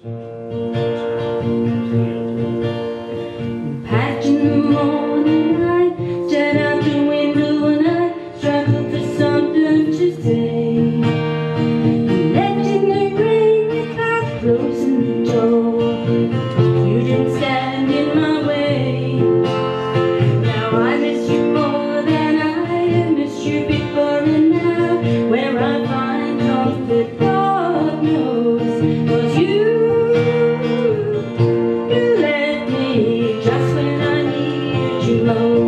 Packed in the morning light, stared out the window and I struggled for something to say. Left in the rain without closing the door. You didn't stand in my way. Now I miss you more than I have missed you before and now, where I find comfort. Oh.